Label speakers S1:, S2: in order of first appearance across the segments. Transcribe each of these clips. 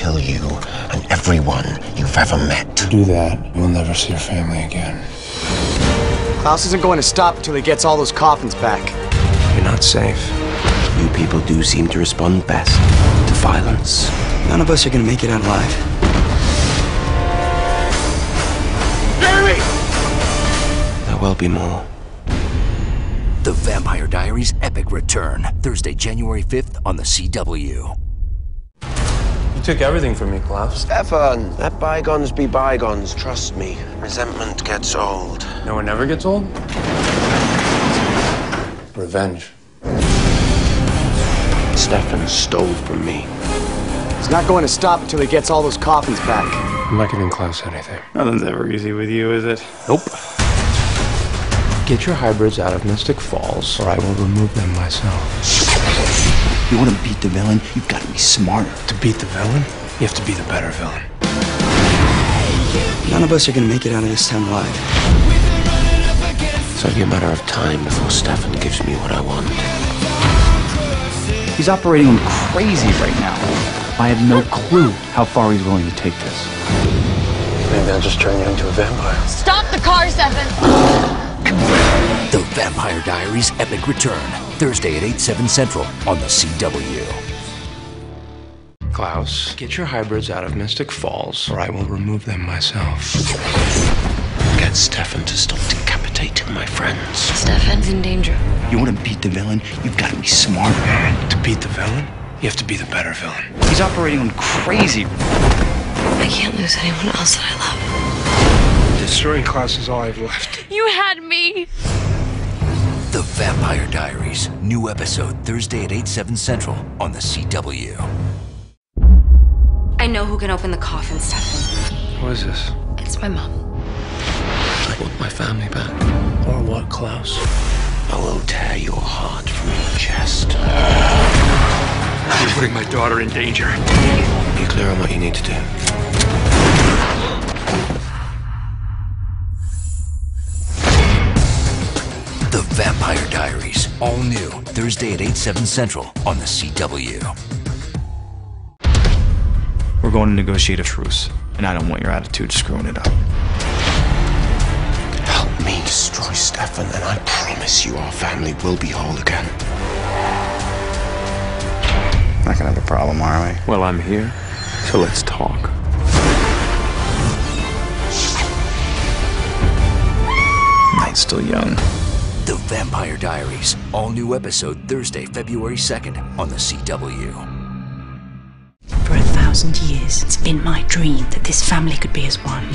S1: kill you and everyone you've ever met.
S2: Do that, you'll never see your family again.
S3: Klaus isn't going to stop until he gets all those coffins back.
S2: You're not safe.
S1: You people do seem to respond best to violence.
S4: None of us are gonna make it out alive. Jeremy!
S1: There will be more.
S5: The Vampire Diaries Epic Return, Thursday, January 5th on the CW.
S2: You took everything from me, Klaus.
S1: Stefan, let bygones be bygones. Trust me. Resentment gets old.
S2: No one ever gets old? Revenge.
S1: Stefan stole from me.
S3: He's not going to stop until he gets all those coffins back.
S2: I'm not giving Klaus anything.
S6: Nothing's ever easy with you, is it?
S2: Nope. Get your hybrids out of Mystic Falls, or I will remove them myself.
S4: You wanna beat the villain? You've gotta be smarter.
S2: To beat the villain, you have to be the better villain.
S4: None of us are gonna make it out of this town alive.
S1: It's only a matter of time before Stefan gives me what I want.
S7: He's operating him crazy right now. I have no clue how far he's willing to take this.
S2: Maybe I'll just turn you into a vampire.
S8: Stop the car, Stefan!
S5: The Vampire Diaries Epic Return, Thursday at 8, 7 Central on the CW.
S2: Klaus, get your hybrids out of Mystic Falls, or I will remove them myself.
S1: Get Stefan to stop decapitating my friends.
S8: Stefan's in danger.
S4: You wanna beat the villain? You've gotta be smarter.
S2: To beat the villain, you have to be the better villain.
S7: He's operating on crazy.
S8: I can't lose anyone else that I love.
S2: Destroying Klaus is all I've left.
S8: You had me!
S5: The Vampire Diaries, new episode Thursday at 8, 7 Central on the CW.
S8: I know who can open the coffin, Stefan.
S2: What is this?
S8: It's my mom.
S1: I want my family back.
S2: Or what, Klaus?
S1: I will tear your heart from your chest.
S2: You're putting my daughter in danger.
S1: Be clear on what you need to do.
S5: Vampire Diaries, all new Thursday at 8, 7 Central on the CW.
S7: We're going to negotiate a truce, and I don't want your attitude screwing it up.
S1: Help me destroy Stefan, and I promise you our family will be whole again.
S6: Not gonna have a problem, are we?
S2: Well, I'm here, so let's talk.
S7: Night's still young.
S5: The Vampire Diaries, all new episode Thursday, February 2nd on the CW.
S9: For a thousand years, it's been my dream that this family could be as one.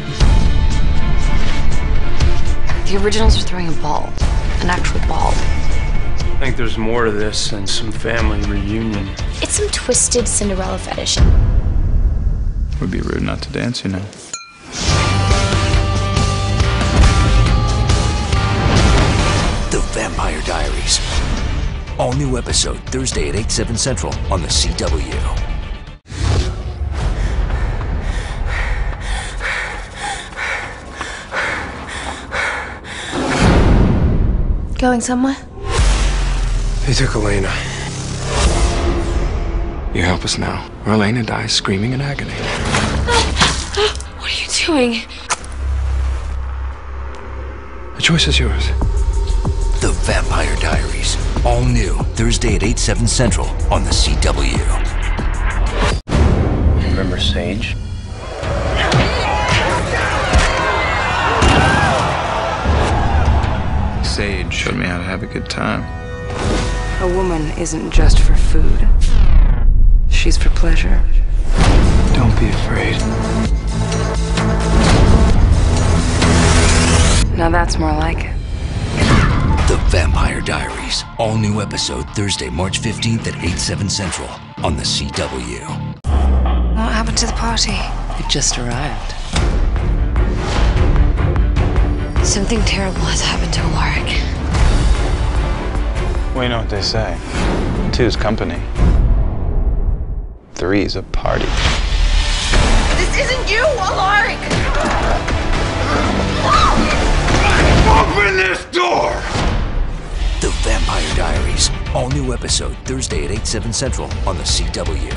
S8: The originals are throwing a ball. An actual ball.
S2: I think there's more to this than some family reunion.
S8: It's some twisted Cinderella fetish.
S6: Would be rude not to dance, you know.
S5: Vampire Diaries, all new episode Thursday at 8, 7 Central on the CW.
S8: Going somewhere?
S2: They took Elena. You help us now, or Elena dies screaming in agony.
S8: What are you doing?
S2: The choice is yours.
S5: The Vampire Diaries, all new Thursday at 8, 7 Central on the CW.
S2: Remember Sage?
S6: Sage showed me how to have a good time.
S10: A woman isn't just for food. She's for pleasure.
S2: Don't be afraid.
S10: Now that's more like it.
S5: The Vampire Diaries, all new episode Thursday, March 15th at 8, 7 Central on the CW.
S8: What happened to the party?
S10: It just arrived.
S8: Something terrible has happened to Alaric.
S6: Well, you know what they say. Two's company. Three's a party.
S8: This isn't you, Alaric!
S2: Open this door!
S5: The Vampire Diaries, all new episode Thursday at 8, 7 Central on the CW.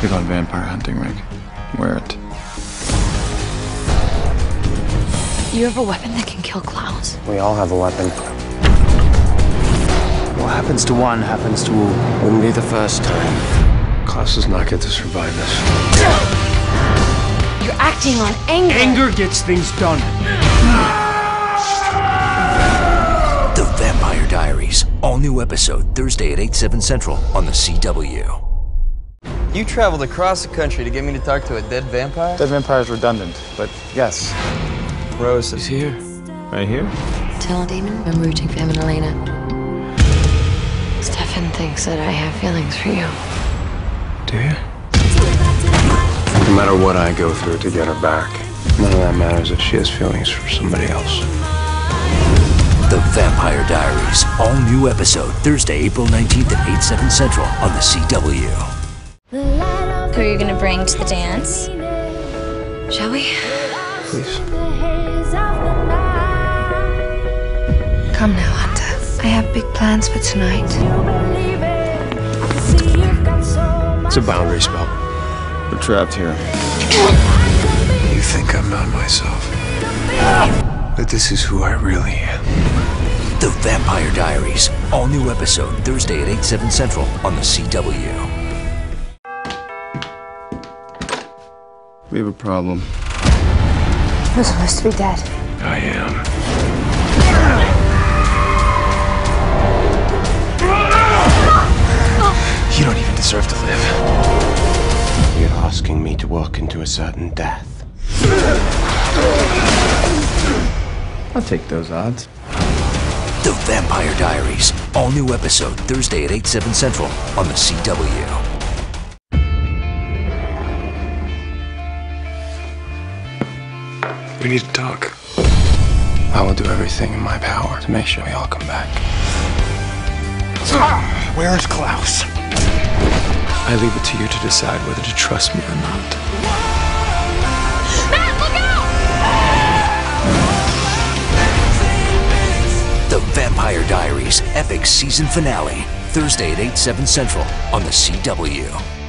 S6: You're going vampire hunting, Rick. Wear it.
S8: You have a weapon that can kill Klaus?
S1: We all have a weapon.
S3: What happens to one happens to all.
S1: Wouldn't be the first time.
S2: Klaus does not get to survive this.
S8: You're acting on anger.
S3: Anger gets things done.
S5: new episode Thursday at 8, 7 central on the CW.
S11: You traveled across the country to get me to talk to a dead vampire?
S6: Dead vampire's redundant, but yes.
S11: Rose is
S6: here. Right here?
S8: Tell Damon I'm rooting for him and Elena. Stefan thinks that I have feelings for you.
S2: Do you? No matter what I go through to get her back, none of that matters if she has feelings for somebody else.
S5: The Vampire Diaries. All new episode Thursday, April 19th at 8, 7 central on the CW.
S12: Who are you gonna bring to the dance?
S8: Shall we?
S2: Please.
S10: Come now, Hunter. I have big plans for tonight.
S2: It's a boundary spell.
S6: We're trapped here.
S2: You think I'm not myself. But this is who I really am.
S5: The Vampire Diaries. All new episode Thursday at 8, 7 central on the CW.
S6: We have a problem.
S9: You're supposed to be dead.
S2: I am.
S1: You don't even deserve to live. You're asking me to walk into a certain death.
S6: I'll take those odds.
S5: The Vampire Diaries. All new episode Thursday at 8, 7 central on the CW.
S2: We need to talk. I will do everything in my power to make sure we all come back.
S3: Where's Klaus?
S2: I leave it to you to decide whether to trust me or not.
S5: Vampire Diaries. Epic season finale. Thursday at 8, 7 central on the CW.